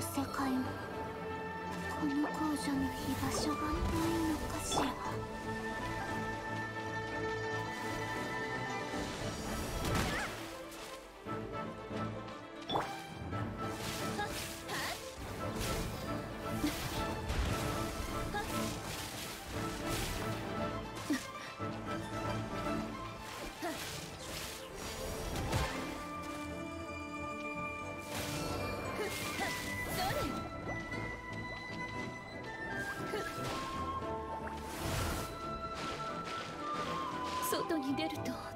世界もこの工場の居場所がないのかしら。に出ると。